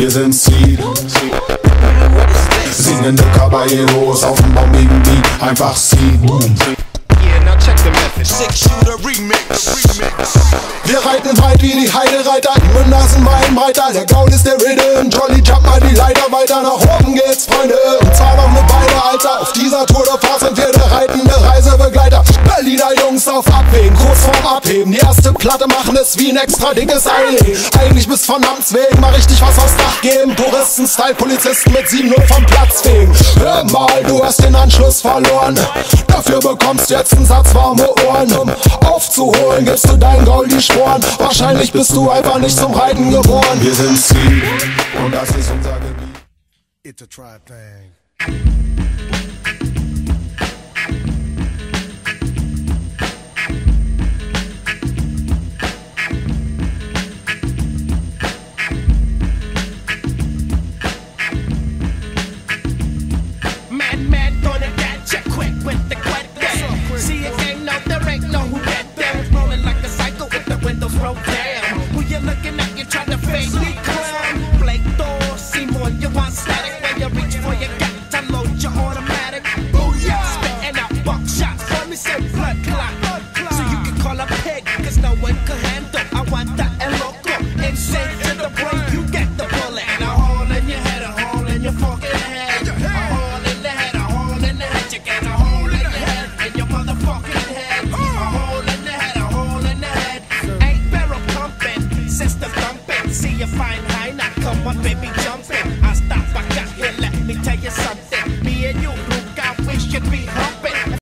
Wir sind Seed. Singende Caballeros auf dem bombigen Beat, einfach Seed. Yeah, now check the method. Six shooter remix. Wir reiten weit wie die Heidereiter, ihre Nasen Meilenbreiter. Der Gaul ist der Ridden, Jolly jump mal die Leiter weiter nach oben geht's, Freunde. Berliner Jungs auf Abwägen, kurz vorm Abheben. Die erste Platte machen es wie ein extra dickes Einlegen. Eigentlich bis von Amtswegen mal richtig was aufs Dach geben. Touristen-Style, Polizisten mit 7-0 vom Platz wegen. Hör mal, du hast den Anschluss verloren. Dafür bekommst du jetzt einen Satz warme Ohren. Um aufzuholen, gibst du dein Gaul die Sporen. Wahrscheinlich bist du einfach nicht zum Reiten geboren. Wir sind Seed und das ist unser Gebiet. It's a tribe thing. Buckshots, let me say blood clot. So you can call a pig, cause no one could handle.